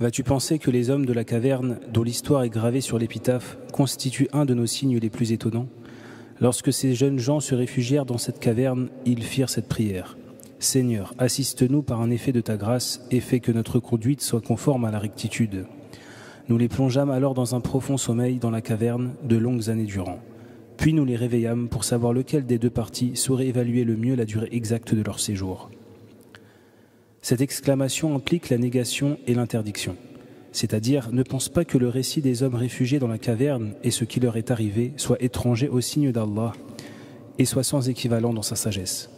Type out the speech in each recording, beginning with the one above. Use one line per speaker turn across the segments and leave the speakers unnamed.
Vas-tu penser que les hommes de la caverne, dont l'histoire est gravée sur l'épitaphe, constituent un de nos signes les plus étonnants? Lorsque ces jeunes gens se réfugièrent dans cette caverne, ils firent cette prière. Seigneur, assiste-nous par un effet de ta grâce et fais que notre conduite soit conforme à la rectitude. Nous les plongeâmes alors dans un profond sommeil dans la caverne de longues années durant. Puis nous les réveillâmes pour savoir lequel des deux parties saurait évaluer le mieux la durée exacte de leur séjour. Cette exclamation implique la négation et l'interdiction, c'est-à-dire ne pense pas que le récit des hommes réfugiés dans la caverne et ce qui leur est arrivé soit étranger au signe d'Allah et soit sans équivalent dans sa sagesse.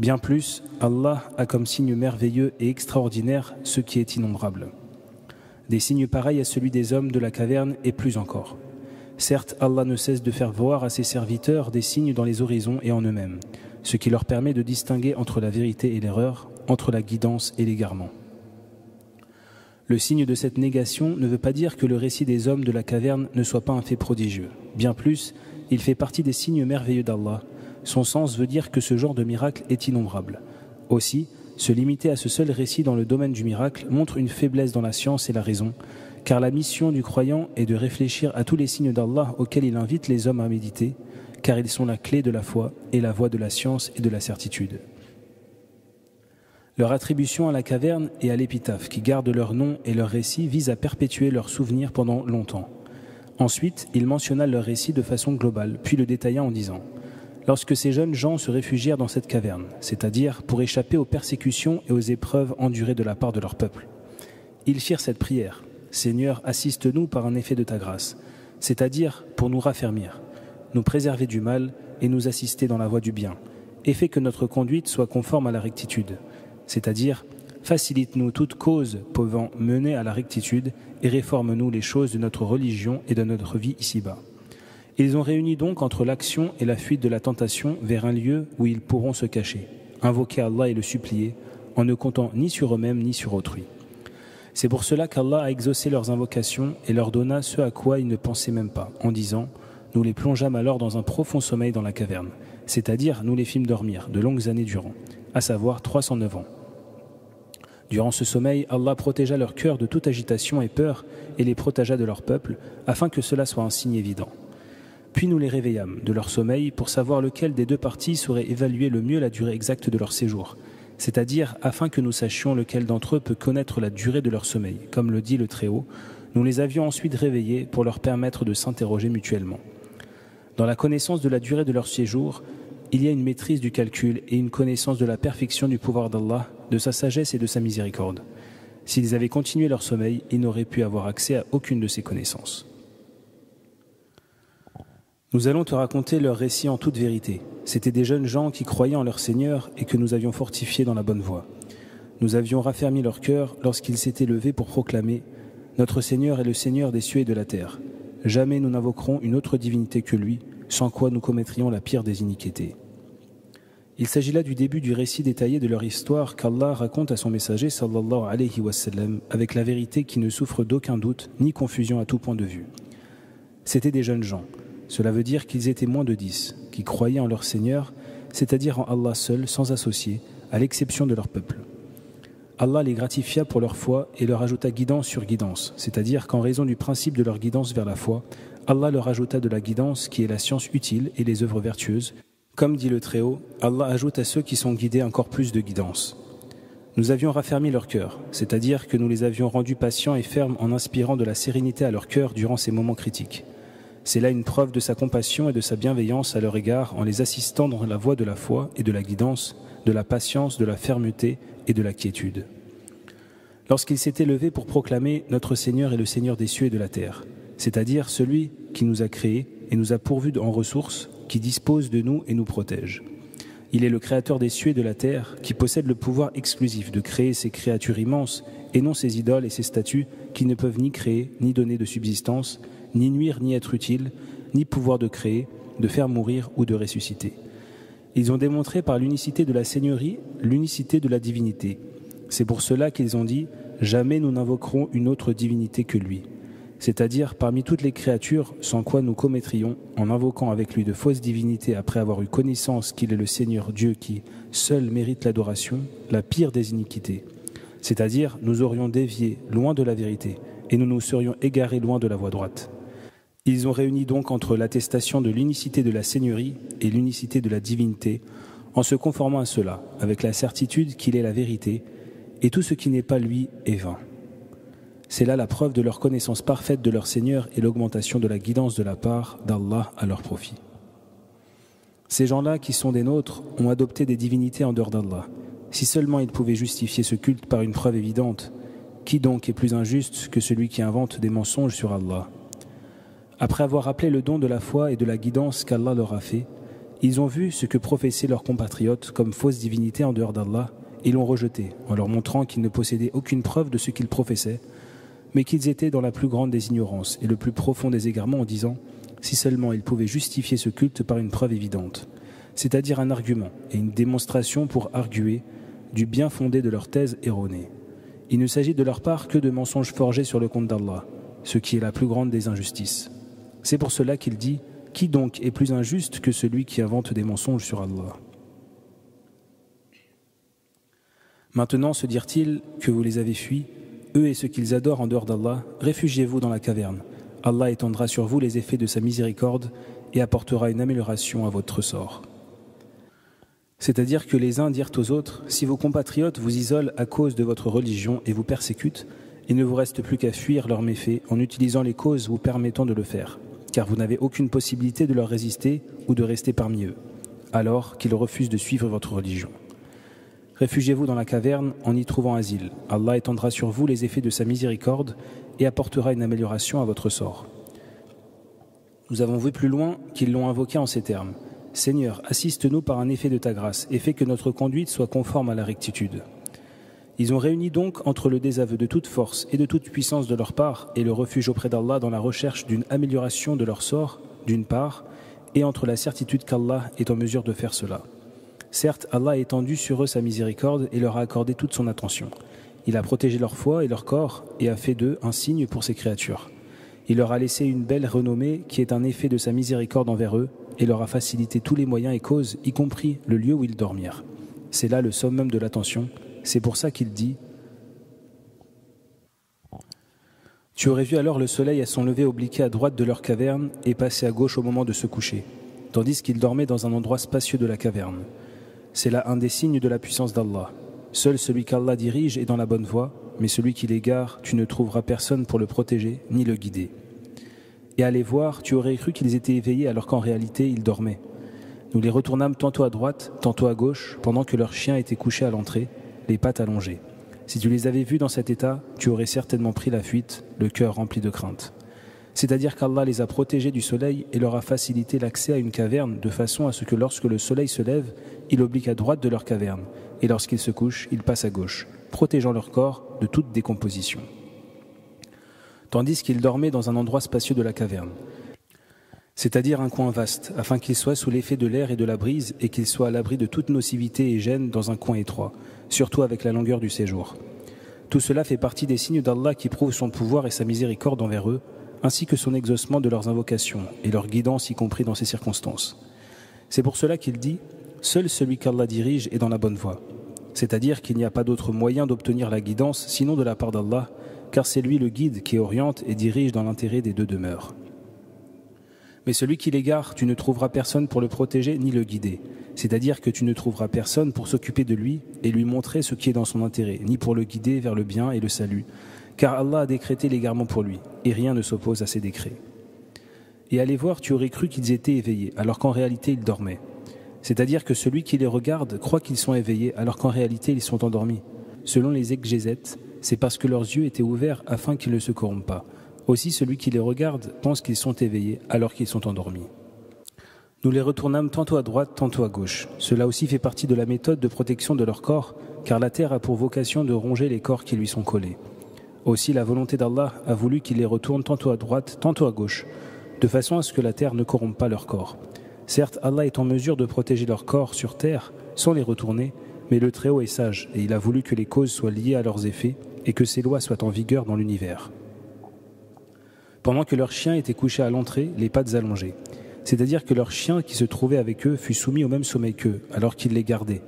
Bien plus, Allah a comme signe merveilleux et extraordinaire ce qui est innombrable. Des signes pareils à celui des hommes de la caverne et plus encore. Certes, Allah ne cesse de faire voir à ses serviteurs des signes dans les horizons et en eux-mêmes, ce qui leur permet de distinguer entre la vérité et l'erreur, entre la guidance et l'égarement. Le signe de cette négation ne veut pas dire que le récit des hommes de la caverne ne soit pas un fait prodigieux. Bien plus, il fait partie des signes merveilleux d'Allah. Son sens veut dire que ce genre de miracle est innombrable. Aussi, se limiter à ce seul récit dans le domaine du miracle montre une faiblesse dans la science et la raison, car la mission du croyant est de réfléchir à tous les signes d'Allah auxquels il invite les hommes à méditer, car ils sont la clé de la foi et la voie de la science et de la certitude. Leur attribution à la caverne et à l'épitaphe, qui gardent leur nom et leur récit, vise à perpétuer leurs souvenirs pendant longtemps. Ensuite, il mentionna leur récit de façon globale, puis le détailla en disant Lorsque ces jeunes gens se réfugièrent dans cette caverne, c'est-à-dire pour échapper aux persécutions et aux épreuves endurées de la part de leur peuple, ils firent cette prière Seigneur, assiste-nous par un effet de ta grâce, c'est-à-dire pour nous raffermir, nous préserver du mal et nous assister dans la voie du bien, et fais que notre conduite soit conforme à la rectitude, c'est-à-dire facilite-nous toute cause pouvant mener à la rectitude et réforme-nous les choses de notre religion et de notre vie ici-bas. Ils ont réuni donc entre l'action et la fuite de la tentation vers un lieu où ils pourront se cacher, invoquer Allah et le supplier, en ne comptant ni sur eux-mêmes ni sur autrui. C'est pour cela qu'Allah a exaucé leurs invocations et leur donna ce à quoi ils ne pensaient même pas, en disant Nous les plongeâmes alors dans un profond sommeil dans la caverne, c'est-à-dire nous les fîmes dormir de longues années durant, à savoir 309 ans. Durant ce sommeil, Allah protégea leur cœur de toute agitation et peur et les protégea de leur peuple, afin que cela soit un signe évident. Puis nous les réveillâmes de leur sommeil pour savoir lequel des deux parties saurait évaluer le mieux la durée exacte de leur séjour, c'est-à-dire afin que nous sachions lequel d'entre eux peut connaître la durée de leur sommeil. Comme le dit le Très-Haut, nous les avions ensuite réveillés pour leur permettre de s'interroger mutuellement. Dans la connaissance de la durée de leur séjour, il y a une maîtrise du calcul et une connaissance de la perfection du pouvoir d'Allah, de sa sagesse et de sa miséricorde. S'ils avaient continué leur sommeil, ils n'auraient pu avoir accès à aucune de ces connaissances. Nous allons te raconter leur récit en toute vérité. C'étaient des jeunes gens qui croyaient en leur Seigneur et que nous avions fortifiés dans la bonne voie. Nous avions raffermi leur cœur lorsqu'ils s'étaient levés pour proclamer Notre Seigneur est le Seigneur des cieux et de la terre. Jamais nous n'invoquerons une autre divinité que lui, sans quoi nous commettrions la pire des iniquités. Il s'agit là du début du récit détaillé de leur histoire qu'Allah raconte à son messager sallallahu alayhi wa sallam, avec la vérité qui ne souffre d'aucun doute ni confusion à tout point de vue. C'étaient des jeunes gens cela veut dire qu'ils étaient moins de dix, qui croyaient en leur Seigneur, c'est-à-dire en Allah seul, sans associer, à l'exception de leur peuple. Allah les gratifia pour leur foi et leur ajouta guidance sur guidance, c'est-à-dire qu'en raison du principe de leur guidance vers la foi, Allah leur ajouta de la guidance qui est la science utile et les œuvres vertueuses. Comme dit le Très-Haut, Allah ajoute à ceux qui sont guidés encore plus de guidance. Nous avions raffermi leur cœur, c'est-à-dire que nous les avions rendus patients et fermes en inspirant de la sérénité à leur cœur durant ces moments critiques. C'est là une preuve de sa compassion et de sa bienveillance à leur égard en les assistant dans la voie de la foi et de la guidance, de la patience, de la fermeté et de la quiétude. Lorsqu'ils s'étaient levés pour proclamer Notre Seigneur est le Seigneur des cieux et de la terre, c'est-à-dire celui qui nous a créés et nous a pourvus en ressources, qui dispose de nous et nous protège. Il est le Créateur des cieux de la terre, qui possède le pouvoir exclusif de créer ces créatures immenses et non ces idoles et ces statues qui ne peuvent ni créer ni donner de subsistance, ni nuire ni être utile, ni pouvoir de créer, de faire mourir ou de ressusciter. Ils ont démontré par l'unicité de la Seigneurie l'unicité de la divinité. C'est pour cela qu'ils ont dit Jamais nous n'invoquerons une autre divinité que lui, c'est-à-dire parmi toutes les créatures sans quoi nous commettrions, en invoquant avec lui de fausses divinités après avoir eu connaissance qu'il est le Seigneur Dieu qui, seul, mérite l'adoration, la pire des iniquités. c'est-à-dire nous aurions dévié loin de la vérité et nous nous serions égarés loin de la voie droite. Ils ont réuni donc entre l'attestation de l'unicité de la Seigneurie et l'unicité de la divinité, en se conformant à cela, avec la certitude qu'il est la vérité, et tout ce qui n'est pas lui est vain. C'est là la preuve de leur connaissance parfaite de leur Seigneur et l'augmentation de la guidance de la part d'Allah à leur profit. Ces gens-là, qui sont des nôtres, ont adopté des divinités en dehors d'Allah. Si seulement ils pouvaient justifier ce culte par une preuve évidente, qui donc est plus injuste que celui qui invente des mensonges sur Allah? Après avoir rappelé le don de la foi et de la guidance qu'Allah leur a fait, ils ont vu ce que professaient leurs compatriotes comme fausse divinité en dehors d'Allah et l'ont rejeté en leur montrant qu'ils ne possédaient aucune preuve de ce qu'ils professaient, mais qu'ils étaient dans la plus grande des ignorances et le plus profond des égarements en disant si seulement ils pouvaient justifier ce culte par une preuve évidente, c'est-à-dire un argument et une démonstration pour arguer du bien fondé de leur thèse erronée. Il ne s'agit de leur part que de mensonges forgés sur le compte d'Allah, ce qui est la plus grande des injustices. C'est pour cela qu'il dit Qui donc est plus injuste que celui qui invente des mensonges sur Allah? Maintenant se dirent-ils que vous les avez fuis, eux et ceux qu'ils adorent en dehors d'Allah, réfugiez-vous dans la caverne. Allah étendra sur vous les effets de sa miséricorde et apportera une amélioration à votre sort. C'est-à-dire que les uns dirent aux autres, si vos compatriotes vous isolent à cause de votre religion et vous persécutent, il ne vous reste plus qu'à fuir leurs méfaits en utilisant les causes vous permettant de le faire, car vous n'avez aucune possibilité de leur résister ou de rester parmi eux, alors qu'ils refusent de suivre votre religion. Réfugiez-vous dans la caverne en y trouvant asile. Allah étendra sur vous les effets de sa miséricorde et apportera une amélioration à votre sort. Nous avons vu plus loin qu'ils l'ont invoqué en ces termes. Seigneur, assiste-nous par un effet de ta grâce et fais que notre conduite soit conforme à la rectitude. Ils ont réuni donc entre le désaveu de toute force et de toute puissance de leur part et le refuge auprès d'Allah dans la recherche d'une amélioration de leur sort, d'une part, et entre la certitude qu'Allah est en mesure de faire cela. Certes, Allah a étendu sur eux sa miséricorde et leur a accordé toute son attention. Il a protégé leur foi et leur corps et a fait d'eux un signe pour ses créatures. Il leur a laissé une belle renommée qui est un effet de sa miséricorde envers eux et leur a facilité tous les moyens et causes, y compris le lieu où ils dormirent. C'est là le summum de l'attention. C'est pour ça qu'il dit Tu aurais vu alors le soleil à son lever obliquer à droite de leur caverne et passer à gauche au moment de se coucher, tandis qu'ils dormaient dans un endroit spacieux de la caverne. C'est là un des signes de la puissance d'Allah. Seul celui qu'Allah dirige est dans la bonne voie, mais celui qui l'égare, tu ne trouveras personne pour le protéger ni le guider et à les voir, tu aurais cru qu'ils étaient éveillés alors qu'en réalité ils dormaient. Nous les retournâmes tantôt à droite, tantôt à gauche, pendant que leur chien était couché à l'entrée, les pattes allongées. Si tu les avais vus dans cet état, tu aurais certainement pris la fuite, le cœur rempli de crainte. C'est-à-dire qu'Allah les a protégés du soleil et leur a facilité l'accès à une caverne de façon à ce que lorsque le soleil se lève, il oblique à droite de leur caverne, et lorsqu'ils se couchent, il passe à gauche, protégeant leur corps de toute décomposition. Tandis qu'il dormait dans un endroit spacieux de la caverne, c'est-à-dire un coin vaste, afin qu'il soit sous l'effet de l'air et de la brise, et qu'il soit à l'abri de toute nocivité et gêne dans un coin étroit, surtout avec la longueur du séjour. Tout cela fait partie des signes d'Allah qui prouvent son pouvoir et sa miséricorde envers eux, ainsi que son exaucement de leurs invocations et leur guidance y compris dans ces circonstances. C'est pour cela qu'il dit Seul celui qu'Allah dirige est dans la bonne voie. C'est-à-dire qu'il n'y a pas d'autre moyen d'obtenir la guidance sinon de la part d'Allah, car c'est lui le guide qui oriente et dirige dans l'intérêt des deux demeures. Mais celui qui l'égare, tu ne trouveras personne pour le protéger ni le guider, c'est-à-dire que tu ne trouveras personne pour s'occuper de lui et lui montrer ce qui est dans son intérêt, ni pour le guider vers le bien et le salut, car Allah a décrété l'égarement pour lui, et rien ne s'oppose à ses décrets. Et à les voir, tu aurais cru qu'ils étaient éveillés, alors qu'en réalité ils dormaient. C'est-à-dire que celui qui les regarde croit qu'ils sont éveillés, alors qu'en réalité ils sont endormis. Selon les exégètes, c'est parce que leurs yeux étaient ouverts afin qu'ils ne se corrompent pas. Aussi celui qui les regarde pense qu'ils sont éveillés alors qu'ils sont endormis. Nous les retournâmes tantôt à droite, tantôt à gauche. Cela aussi fait partie de la méthode de protection de leur corps, car la terre a pour vocation de ronger les corps qui lui sont collés. Aussi la volonté d'Allah a voulu qu'ils les retournent tantôt à droite, tantôt à gauche, de façon à ce que la terre ne corrompe pas leur corps. Certes, Allah est en mesure de protéger leur corps sur terre sans les retourner, mais le Très-Haut est sage et il a voulu que les causes soient liées à leurs effets et que ces lois soient en vigueur dans l'univers. Pendant que leur chien était couché à l'entrée, les pattes allongées, c'est-à-dire que leur chien qui se trouvait avec eux fut soumis au même sommeil qu'eux, alors qu'ils les gardaient.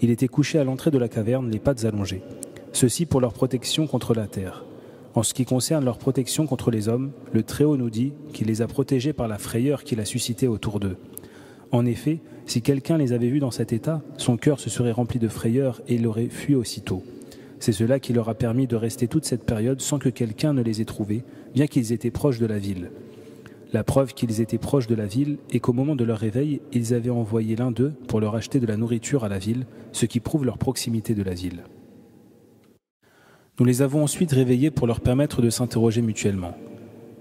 Il était couché à l'entrée de la caverne, les pattes allongées. Ceci pour leur protection contre la terre. En ce qui concerne leur protection contre les hommes, le Très-Haut nous dit qu'il les a protégés par la frayeur qu'il a suscitée autour d'eux. En effet, si quelqu'un les avait vus dans cet état, son cœur se serait rempli de frayeur et il aurait fui aussitôt. C'est cela qui leur a permis de rester toute cette période sans que quelqu'un ne les ait trouvés, bien qu'ils étaient proches de la ville. La preuve qu'ils étaient proches de la ville est qu'au moment de leur réveil, ils avaient envoyé l'un d'eux pour leur acheter de la nourriture à la ville, ce qui prouve leur proximité de la ville. Nous les avons ensuite réveillés pour leur permettre de s'interroger mutuellement.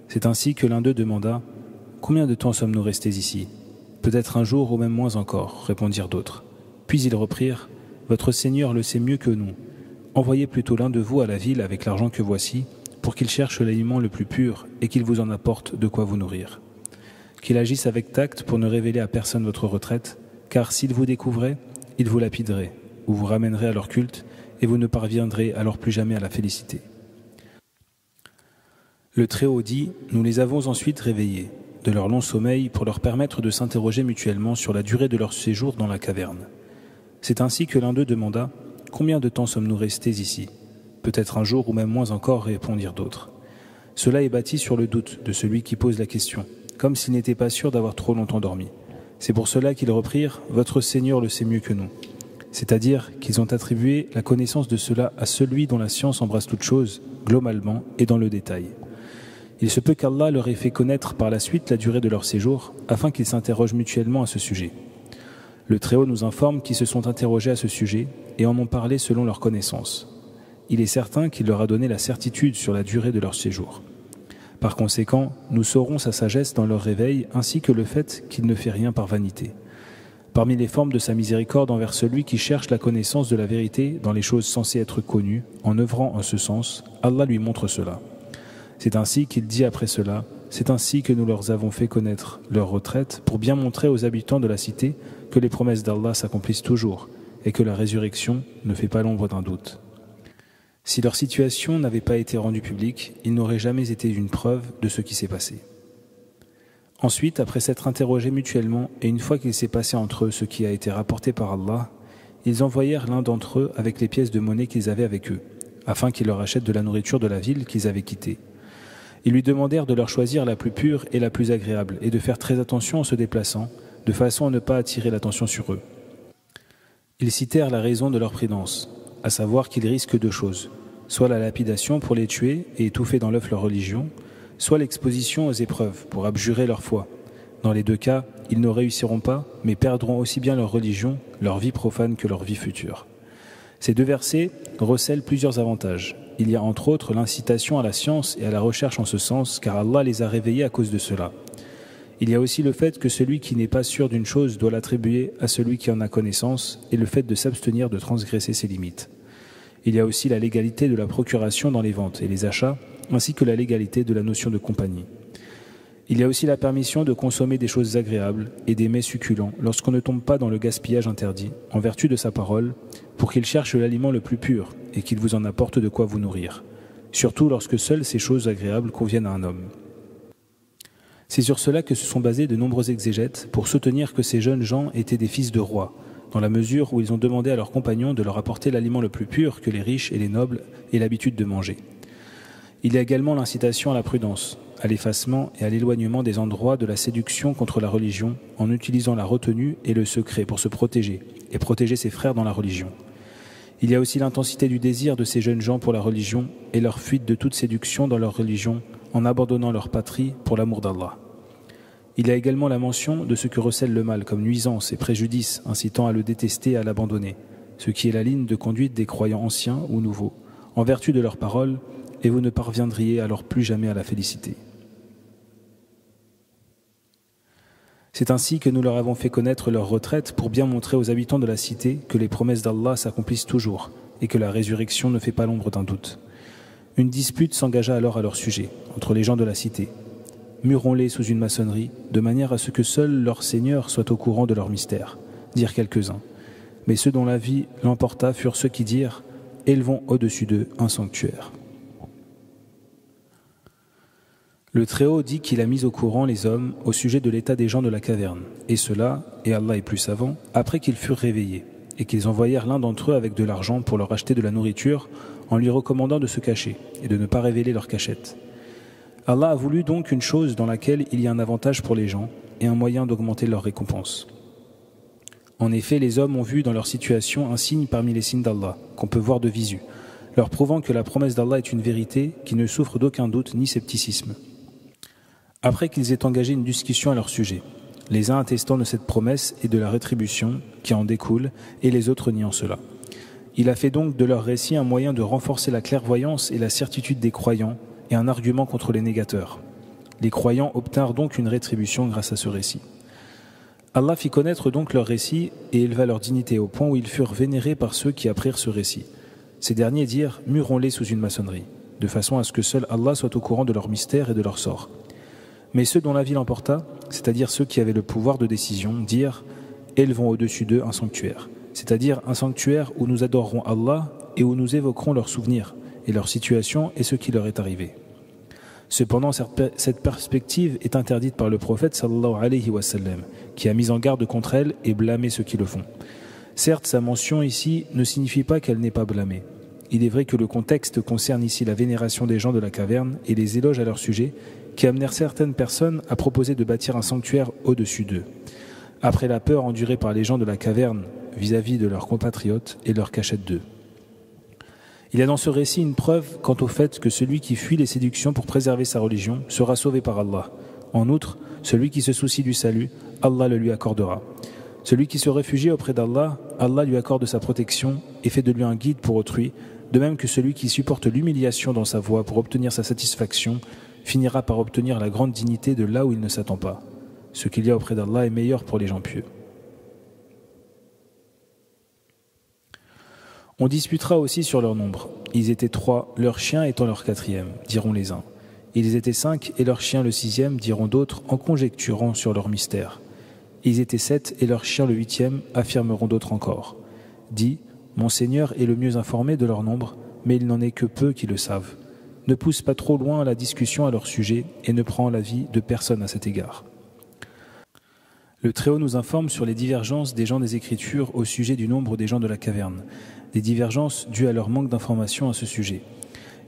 C'est ainsi que l'un d'eux demanda Combien de temps sommes-nous restés ici? Peut-être un jour ou même moins encore, répondirent d'autres. Puis ils reprirent Votre Seigneur le sait mieux que nous. Envoyez plutôt l'un de vous à la ville avec l'argent que voici, pour qu'il cherche l'aliment le plus pur et qu'il vous en apporte de quoi vous nourrir. Qu'il agisse avec tact pour ne révéler à personne votre retraite, car s'il vous découvrait, il vous lapiderait, ou vous ramènerait à leur culte, et vous ne parviendrez alors plus jamais à la félicité. Le Très-Haut dit Nous les avons ensuite réveillés de leur long sommeil pour leur permettre de s'interroger mutuellement sur la durée de leur séjour dans la caverne. C'est ainsi que l'un d'eux demanda Combien de temps sommes-nous restés ici? Peut-être un jour ou même moins encore, répondirent d'autres. Cela est bâti sur le doute de celui qui pose la question, comme s'il n'était pas sûr d'avoir trop longtemps dormi. C'est pour cela qu'ils reprirent Votre Seigneur le sait mieux que nous c'est-à-dire qu'ils ont attribué la connaissance de cela à celui dont la science embrasse toute chose, globalement et dans le détail. Il se peut qu'Allah leur ait fait connaître par la suite la durée de leur séjour, afin qu'ils s'interrogent mutuellement à ce sujet. Le Très-Haut nous informe qu'ils se sont interrogés à ce sujet et en ont parlé selon leur connaissance. Il est certain qu'il leur a donné la certitude sur la durée de leur séjour. Par conséquent, nous saurons sa sagesse dans leur réveil ainsi que le fait qu'il ne fait rien par vanité. Parmi les formes de sa miséricorde envers celui qui cherche la connaissance de la vérité dans les choses censées être connues, en œuvrant en ce sens, Allah lui montre cela. C'est ainsi qu'il dit après cela, c'est ainsi que nous leur avons fait connaître leur retraite pour bien montrer aux habitants de la cité que les promesses d'Allah s'accomplissent toujours et que la résurrection ne fait pas l'ombre d'un doute. Si leur situation n'avait pas été rendue publique, il n'aurait jamais été une preuve de ce qui s'est passé. Ensuite, après s'être interrogés mutuellement, et une fois qu'il s'est passé entre eux ce qui a été rapporté par Allah, ils envoyèrent l'un d'entre eux avec les pièces de monnaie qu'ils avaient avec eux, afin qu'il leur achète de la nourriture de la ville qu'ils avaient quittée. Ils lui demandèrent de leur choisir la plus pure et la plus agréable, et de faire très attention en se déplaçant, de façon à ne pas attirer l'attention sur eux. Ils citèrent la raison de leur prudence, à savoir qu'ils risquent deux choses, soit la lapidation pour les tuer et étouffer dans l'œuf leur religion, soit l'exposition aux épreuves pour abjurer leur foi. Dans les deux cas, ils ne réussiront pas, mais perdront aussi bien leur religion, leur vie profane que leur vie future. Ces deux versets recèlent plusieurs avantages. Il y a entre autres l'incitation à la science et à la recherche en ce sens, car Allah les a réveillés à cause de cela. Il y a aussi le fait que celui qui n'est pas sûr d'une chose doit l'attribuer à celui qui en a connaissance, et le fait de s'abstenir de transgresser ses limites. Il y a aussi la légalité de la procuration dans les ventes et les achats, ainsi que la légalité de la notion de compagnie. Il y a aussi la permission de consommer des choses agréables et des mets succulents lorsqu'on ne tombe pas dans le gaspillage interdit, en vertu de sa parole, pour qu'il cherche l'aliment le plus pur et qu'il vous en apporte de quoi vous nourrir, surtout lorsque seules ces choses agréables conviennent à un homme. C'est sur cela que se sont basés de nombreux exégètes pour soutenir que ces jeunes gens étaient des fils de rois, dans la mesure où ils ont demandé à leurs compagnons de leur apporter l'aliment le plus pur que les riches et les nobles aient l'habitude de manger. Il y a également l'incitation à la prudence, à l'effacement et à l'éloignement des endroits de la séduction contre la religion en utilisant la retenue et le secret pour se protéger et protéger ses frères dans la religion. Il y a aussi l'intensité du désir de ces jeunes gens pour la religion et leur fuite de toute séduction dans leur religion en abandonnant leur patrie pour l'amour d'Allah. Il y a également la mention de ce que recèle le mal comme nuisance et préjudice incitant à le détester et à l'abandonner, ce qui est la ligne de conduite des croyants anciens ou nouveaux, en vertu de leurs paroles et vous ne parviendriez alors plus jamais à la félicité. C'est ainsi que nous leur avons fait connaître leur retraite pour bien montrer aux habitants de la cité que les promesses d'Allah s'accomplissent toujours et que la résurrection ne fait pas l'ombre d'un doute. Une dispute s'engagea alors à leur sujet, entre les gens de la cité. Murons-les sous une maçonnerie, de manière à ce que seul leur Seigneur soit au courant de leur mystère, dirent quelques-uns. Mais ceux dont la vie l'emporta furent ceux qui dirent Élevons au-dessus d'eux un sanctuaire. Le Très-Haut dit qu'il a mis au courant les hommes au sujet de l'état des gens de la caverne, et cela, et Allah est plus savant, après qu'ils furent réveillés, et qu'ils envoyèrent l'un d'entre eux avec de l'argent pour leur acheter de la nourriture, en lui recommandant de se cacher et de ne pas révéler leur cachette. Allah a voulu donc une chose dans laquelle il y a un avantage pour les gens et un moyen d'augmenter leur récompense. En effet, les hommes ont vu dans leur situation un signe parmi les signes d'Allah, qu'on peut voir de visu, leur prouvant que la promesse d'Allah est une vérité qui ne souffre d'aucun doute ni scepticisme. Après qu'ils aient engagé une discussion à leur sujet, les uns attestant de cette promesse et de la rétribution qui en découle, et les autres niant cela. Il a fait donc de leur récit un moyen de renforcer la clairvoyance et la certitude des croyants et un argument contre les négateurs. Les croyants obtinrent donc une rétribution grâce à ce récit. Allah fit connaître donc leur récit et éleva leur dignité au point où ils furent vénérés par ceux qui apprirent ce récit. Ces derniers dirent Murons-les sous une maçonnerie, de façon à ce que seul Allah soit au courant de leur mystère et de leur sort. Mais ceux dont la vie l'emporta, c'est-à-dire ceux qui avaient le pouvoir de décision, dirent Élevons au-dessus d'eux un sanctuaire, c'est-à-dire un sanctuaire où nous adorerons Allah et où nous évoquerons leurs souvenirs et leur situation et ce qui leur est arrivé. Cependant, cette perspective est interdite par le prophète sallallahu alayhi wa sallam, qui a mis en garde contre elle et blâmé ceux qui le font. Certes, sa mention ici ne signifie pas qu'elle n'est pas blâmée. Il est vrai que le contexte concerne ici la vénération des gens de la caverne et les éloges à leur sujet qui amenèrent certaines personnes à proposer de bâtir un sanctuaire au-dessus d'eux. Après la peur endurée par les gens de la caverne vis-à-vis de leurs compatriotes et leur cachette d'eux. Il y a dans ce récit une preuve quant au fait que celui qui fuit les séductions pour préserver sa religion sera sauvé par Allah. En outre, celui qui se soucie du salut, Allah le lui accordera. Celui qui se réfugie auprès d'Allah, Allah lui accorde sa protection et fait de lui un guide pour autrui, de même que celui qui supporte l'humiliation dans sa voie pour obtenir sa satisfaction finira par obtenir la grande dignité de là où il ne s'attend pas. Ce qu'il y a auprès d'Allah est meilleur pour les gens pieux. On disputera aussi sur leur nombre. Ils étaient trois, leur chien étant leur quatrième, diront les uns. Ils étaient cinq et leur chien le sixième, diront d'autres, en conjecturant sur leur mystère. Ils étaient sept et leur chien le huitième, affirmeront d'autres encore. Dit, Mon Seigneur est le mieux informé de leur nombre, mais il n'en est que peu qui le savent. Ne pousse pas trop loin la discussion à leur sujet et ne prend l'avis de personne à cet égard. Le Très-Haut nous informe sur les divergences des gens des Écritures au sujet du nombre des gens de la caverne, des divergences dues à leur manque d'informations à ce sujet.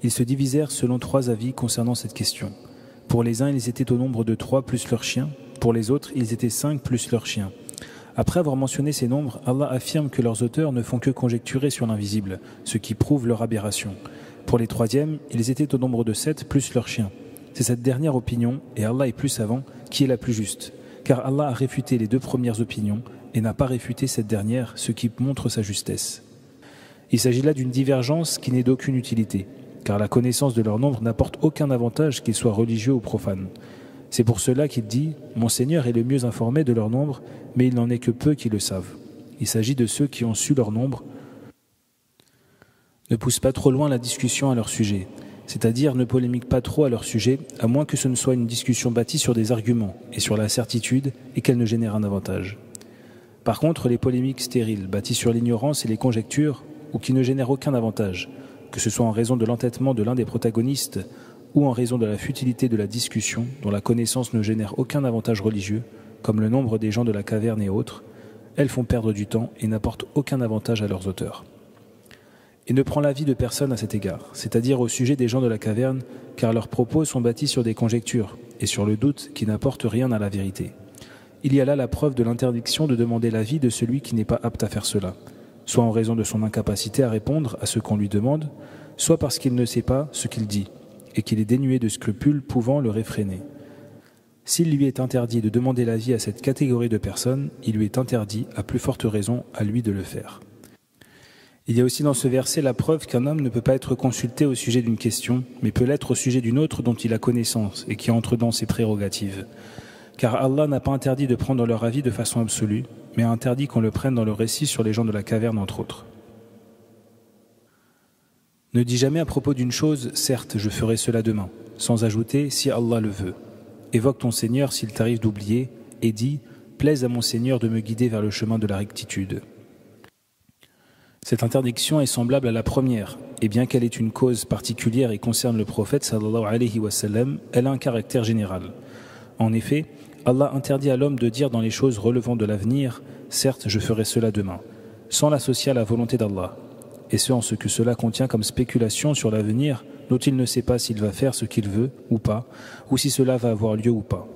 Ils se divisèrent selon trois avis concernant cette question. Pour les uns, ils étaient au nombre de trois plus leurs chiens, pour les autres, ils étaient cinq plus leurs chiens. Après avoir mentionné ces nombres, Allah affirme que leurs auteurs ne font que conjecturer sur l'invisible, ce qui prouve leur aberration. Pour les troisièmes, ils étaient au nombre de sept plus leurs chiens. C'est cette dernière opinion, et Allah est plus savant, qui est la plus juste. Car Allah a réfuté les deux premières opinions et n'a pas réfuté cette dernière, ce qui montre sa justesse. Il s'agit là d'une divergence qui n'est d'aucune utilité, car la connaissance de leur nombre n'apporte aucun avantage, qu'ils soient religieux ou profanes. C'est pour cela qu'il dit Mon Seigneur est le mieux informé de leur nombre, mais il n'en est que peu qui le savent. Il s'agit de ceux qui ont su leur nombre. Ne pousse pas trop loin la discussion à leur sujet, c'est-à-dire ne polémique pas trop à leur sujet, à moins que ce ne soit une discussion bâtie sur des arguments et sur la certitude et qu'elle ne génère un avantage. Par contre, les polémiques stériles, bâties sur l'ignorance et les conjectures, ou qui ne génèrent aucun avantage, que ce soit en raison de l'entêtement de l'un des protagonistes ou en raison de la futilité de la discussion dont la connaissance ne génère aucun avantage religieux, comme le nombre des gens de la caverne et autres, elles font perdre du temps et n'apportent aucun avantage à leurs auteurs. Et ne prend l'avis de personne à cet égard, c'est-à-dire au sujet des gens de la caverne, car leurs propos sont bâtis sur des conjectures et sur le doute qui n'apporte rien à la vérité. Il y a là la preuve de l'interdiction de demander l'avis de celui qui n'est pas apte à faire cela, soit en raison de son incapacité à répondre à ce qu'on lui demande, soit parce qu'il ne sait pas ce qu'il dit, et qu'il est dénué de scrupules pouvant le réfréner. S'il lui est interdit de demander l'avis à cette catégorie de personnes, il lui est interdit, à plus forte raison, à lui de le faire. Il y a aussi dans ce verset la preuve qu'un homme ne peut pas être consulté au sujet d'une question, mais peut l'être au sujet d'une autre dont il a connaissance et qui entre dans ses prérogatives. Car Allah n'a pas interdit de prendre leur avis de façon absolue, mais a interdit qu'on le prenne dans le récit sur les gens de la caverne, entre autres. Ne dis jamais à propos d'une chose, certes, je ferai cela demain, sans ajouter, si Allah le veut. Évoque ton Seigneur s'il t'arrive d'oublier, et dis, plaise à mon Seigneur de me guider vers le chemin de la rectitude. Cette interdiction est semblable à la première, et bien qu'elle ait une cause particulière et concerne le prophète sallallahu alayhi wa sallam, elle a un caractère général. En effet, Allah interdit à l'homme de dire dans les choses relevant de l'avenir, certes je ferai cela demain, sans l'associer à la volonté d'Allah, et ce en ce que cela contient comme spéculation sur l'avenir dont il ne sait pas s'il va faire ce qu'il veut ou pas, ou si cela va avoir lieu ou pas.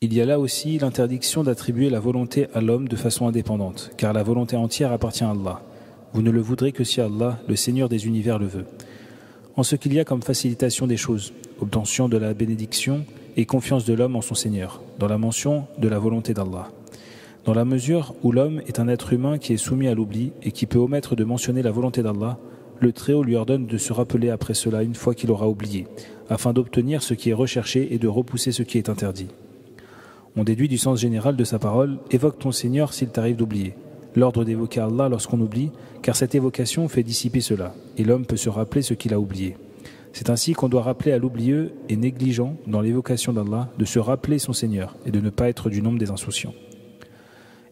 Il y a là aussi l'interdiction d'attribuer la volonté à l'homme de façon indépendante, car la volonté entière appartient à Allah. Vous ne le voudrez que si Allah, le Seigneur des univers, le veut. En ce qu'il y a comme facilitation des choses, obtention de la bénédiction et confiance de l'homme en son Seigneur, dans la mention de la volonté d'Allah. Dans la mesure où l'homme est un être humain qui est soumis à l'oubli et qui peut omettre de mentionner la volonté d'Allah, le Très-Haut lui ordonne de se rappeler après cela une fois qu'il aura oublié, afin d'obtenir ce qui est recherché et de repousser ce qui est interdit. On déduit du sens général de sa parole Évoque ton Seigneur s'il t'arrive d'oublier. L'ordre d'évoquer Allah lorsqu'on oublie, car cette évocation fait dissiper cela, et l'homme peut se rappeler ce qu'il a oublié. C'est ainsi qu'on doit rappeler à l'oublieux et négligent dans l'évocation d'Allah de se rappeler son Seigneur et de ne pas être du nombre des insouciants.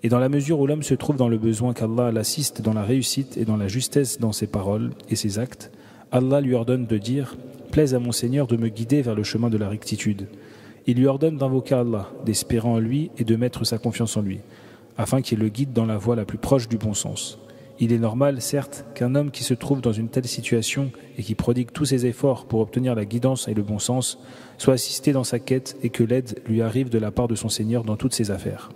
Et dans la mesure où l'homme se trouve dans le besoin qu'Allah l'assiste dans la réussite et dans la justesse dans ses paroles et ses actes, Allah lui ordonne de dire Plaise à mon Seigneur de me guider vers le chemin de la rectitude. Il lui ordonne d'invoquer Allah, d'espérer en lui et de mettre sa confiance en lui, afin qu'il le guide dans la voie la plus proche du bon sens. Il est normal, certes, qu'un homme qui se trouve dans une telle situation et qui prodigue tous ses efforts pour obtenir la guidance et le bon sens soit assisté dans sa quête et que l'aide lui arrive de la part de son Seigneur dans toutes ses affaires.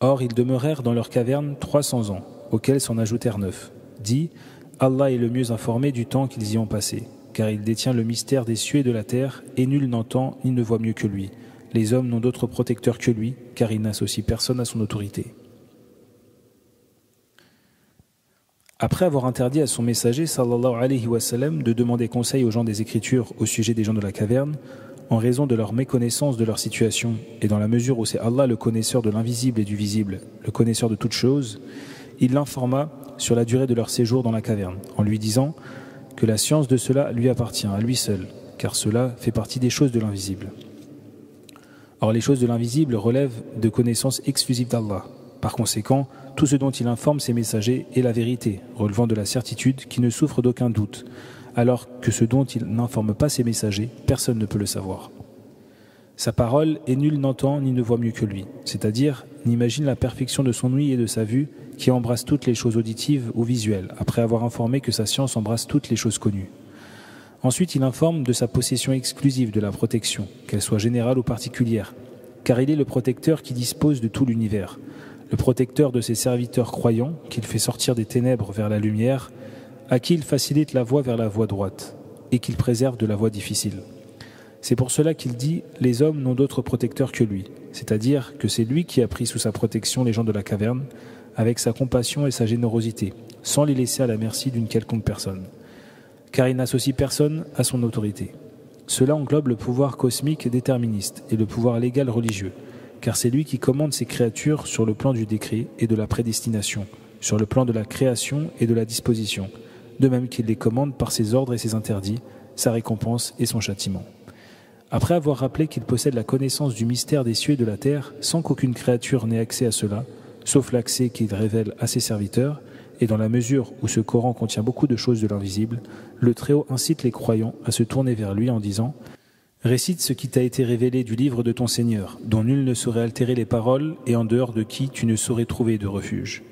Or, ils demeurèrent dans leur caverne trois cents ans, auxquels s'en ajoutèrent neuf. Dit Allah est le mieux informé du temps qu'ils y ont passé, car il détient le mystère des cieux et de la terre, et nul n'entend ni ne voit mieux que lui. Les hommes n'ont d'autre protecteur que lui, car il n'associe personne à son autorité. Après avoir interdit à son messager sallallahu alayhi wa sallam, de demander conseil aux gens des Écritures au sujet des gens de la caverne, en raison de leur méconnaissance de leur situation, et dans la mesure où c'est Allah le connaisseur de l'invisible et du visible, le connaisseur de toutes choses, il l'informa sur la durée de leur séjour dans la caverne, en lui disant que la science de cela lui appartient, à lui seul, car cela fait partie des choses de l'invisible. Or les choses de l'invisible relèvent de connaissances exclusives d'Allah. Par conséquent, tout ce dont il informe ses messagers est la vérité, relevant de la certitude qui ne souffre d'aucun doute, alors que ce dont il n'informe pas ses messagers, personne ne peut le savoir. Sa parole et nul n'entend ni ne voit mieux que lui, c'est-à-dire n'imagine la perfection de son ouïe et de sa vue qui embrasse toutes les choses auditives ou visuelles, après avoir informé que sa science embrasse toutes les choses connues. Ensuite, il informe de sa possession exclusive de la protection, qu'elle soit générale ou particulière, car il est le protecteur qui dispose de tout l'univers, le protecteur de ses serviteurs croyants, qu'il fait sortir des ténèbres vers la lumière, à qui il facilite la voie vers la voie droite et qu'il préserve de la voie difficile. C'est pour cela qu'il dit Les hommes n'ont d'autre protecteur que lui, c'est-à-dire que c'est lui qui a pris sous sa protection les gens de la caverne, avec sa compassion et sa générosité, sans les laisser à la merci d'une quelconque personne, car il n'associe personne à son autorité. Cela englobe le pouvoir cosmique déterministe et le pouvoir légal religieux, car c'est lui qui commande ses créatures sur le plan du décret et de la prédestination, sur le plan de la création et de la disposition, de même qu'il les commande par ses ordres et ses interdits, sa récompense et son châtiment. Après avoir rappelé qu'il possède la connaissance du mystère des cieux et de la terre, sans qu'aucune créature n'ait accès à cela, sauf l'accès qu'il révèle à ses serviteurs, et dans la mesure où ce Coran contient beaucoup de choses de l'invisible, le Très-Haut incite les croyants à se tourner vers lui en disant Récite ce qui t'a été révélé du livre de ton Seigneur, dont nul ne saurait altérer les paroles et en dehors de qui tu ne saurais trouver de refuge.